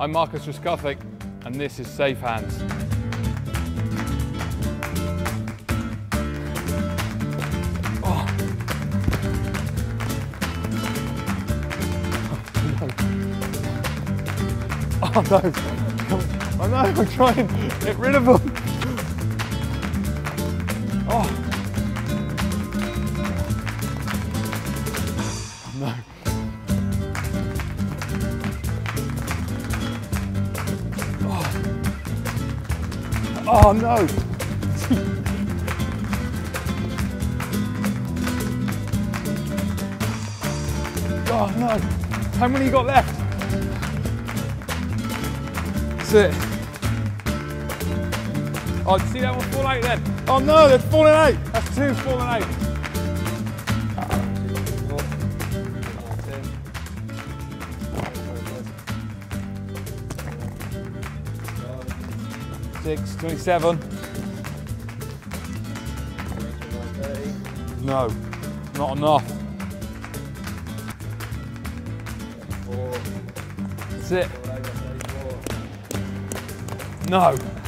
I'm Marcus Trescothick, and this is Safe Hands. Oh. Oh no! I know, I'm trying to get rid of them. Oh no! oh no! How many you got left? That's it. Oh, see that one fall out then? Oh no, they're falling out! That's two falling out. Six, 27. No, not enough. That's it. No.